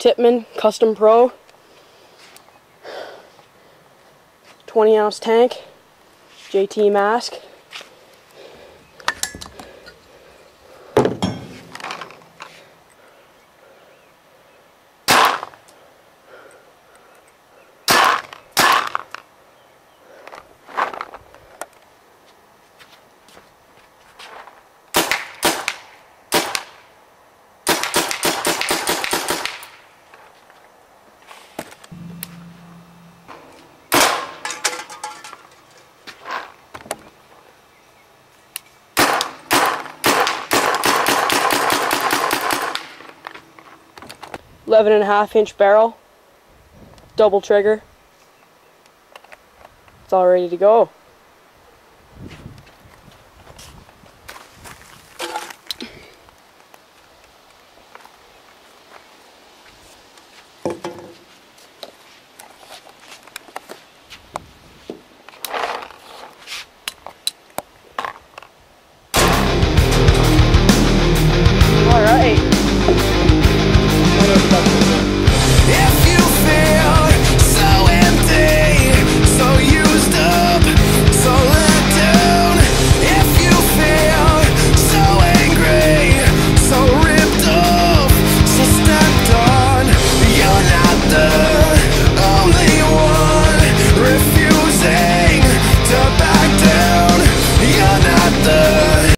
Tippmann Custom Pro 20 ounce tank, JT mask. Eleven and a half inch barrel, double trigger. It's all ready to go. Thank you.